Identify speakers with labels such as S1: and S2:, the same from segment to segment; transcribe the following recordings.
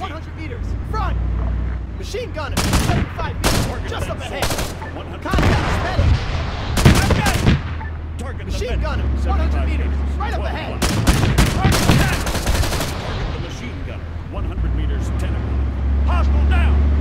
S1: 100 meters.
S2: Front! Machine gunner, 75 meters,
S1: Target
S2: just up ahead. Contact, medic.
S1: I've got it.
S2: Machine gunner, 100 meters, right up ahead.
S1: Target. Target the machine gunner, 100 meters, 10. Hostile down!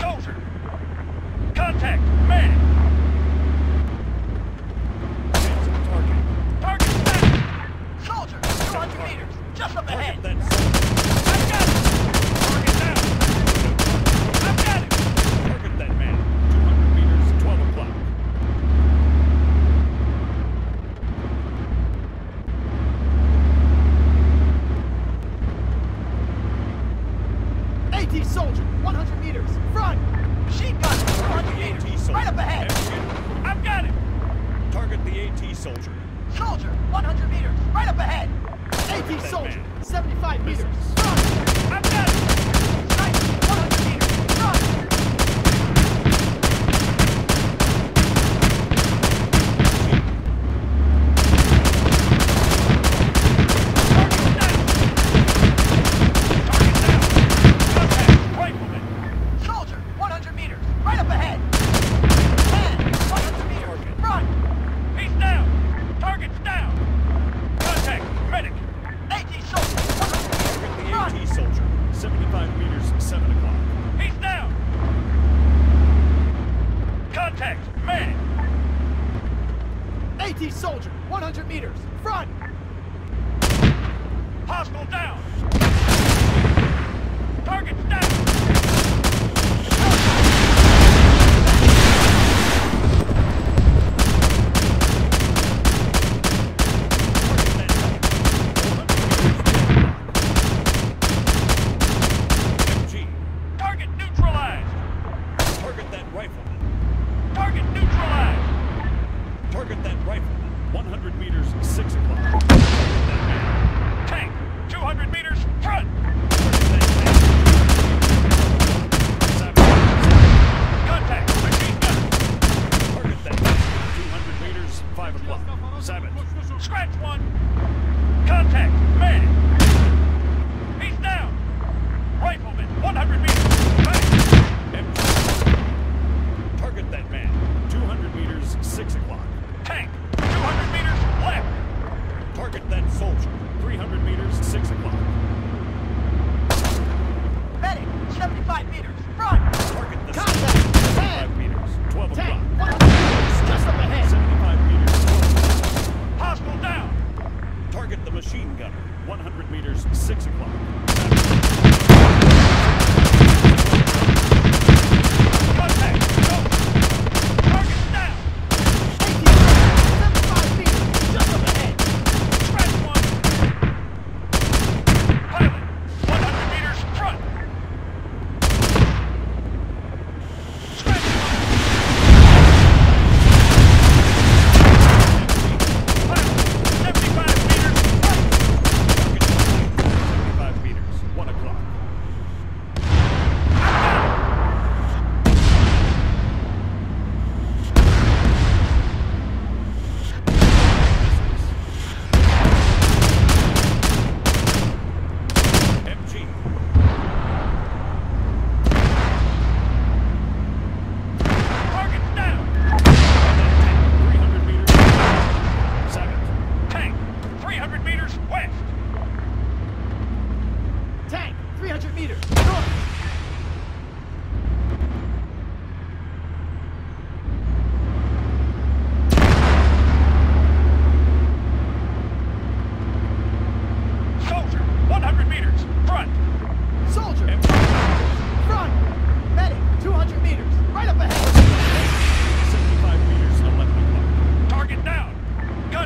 S2: soldiers! soldier. Soldier, 100 meters, right up ahead. AT soldier,
S1: man.
S2: 75 meters.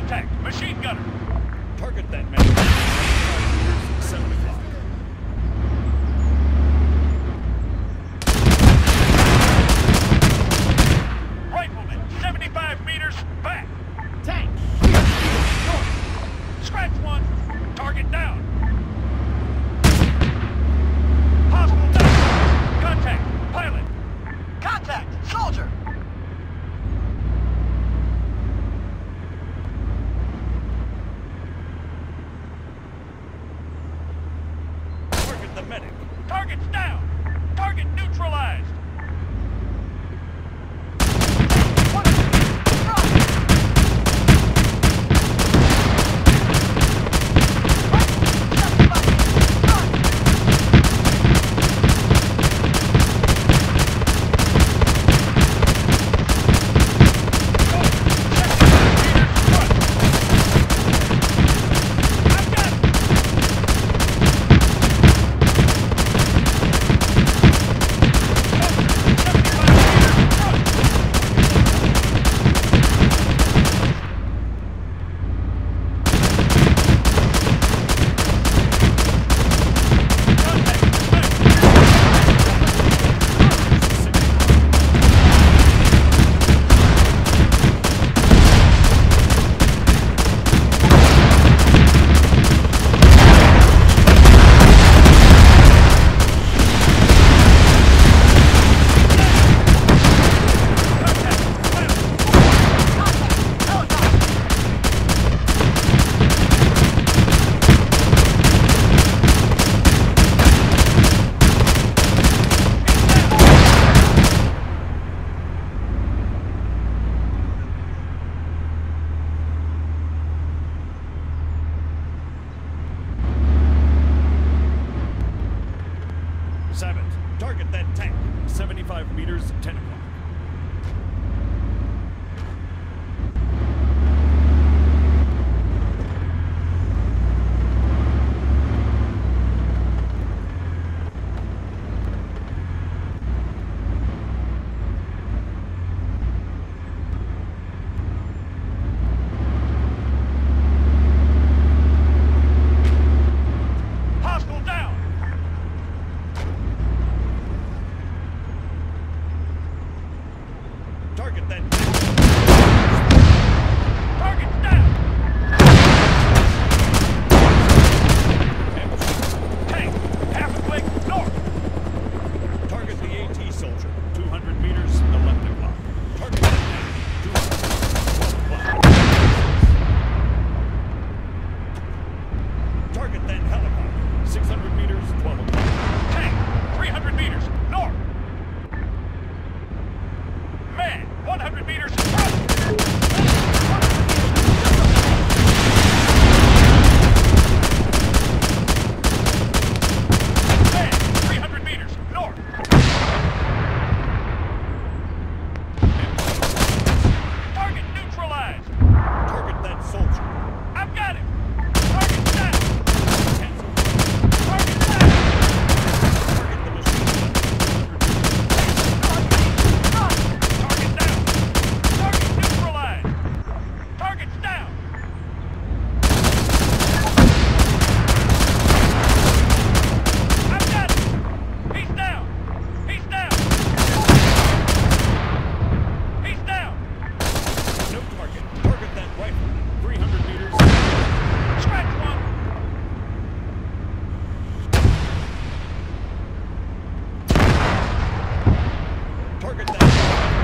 S1: Contact. Machine gunner.
S2: Target that man. 7 o'clock. panic. Target's down. Target
S1: neutralized. Target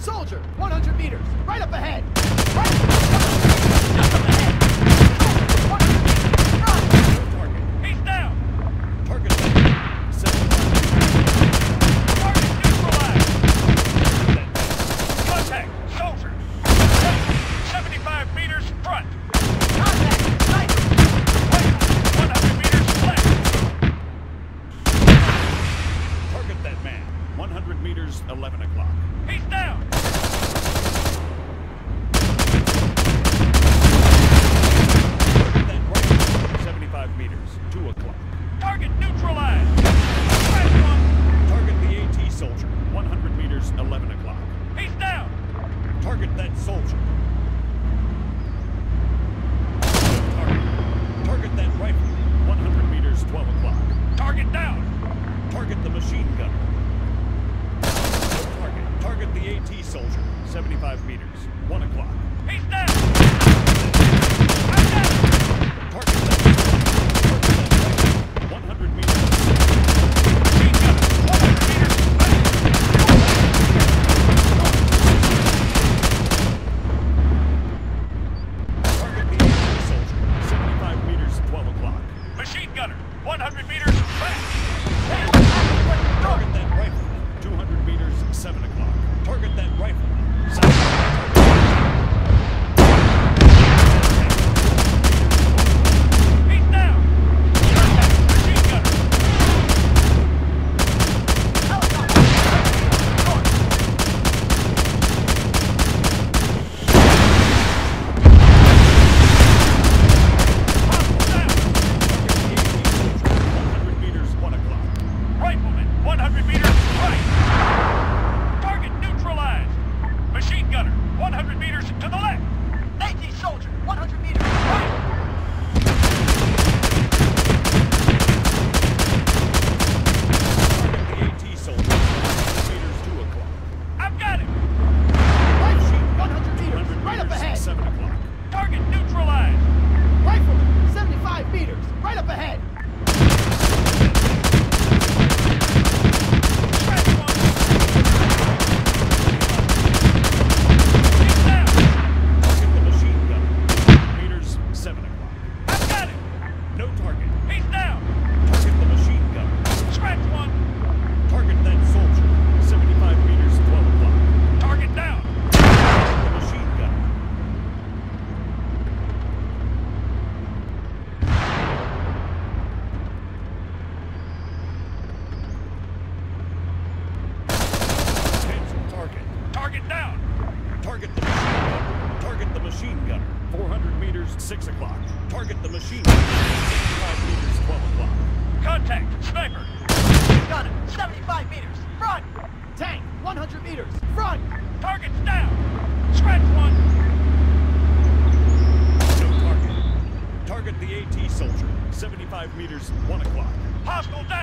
S1: Soldier,
S2: 100 meters, right up ahead! Right
S1: Right
S2: up ahead!
S1: 6 o'clock. Target the machine. 75 meters, 12 o'clock. Contact! Sniper!
S2: Got it! 75 meters! Front! Tank! 100 meters! Front!
S1: Target's down! Scratch one! No target. Target the AT soldier. 75 meters, 1 o'clock. Hostile down!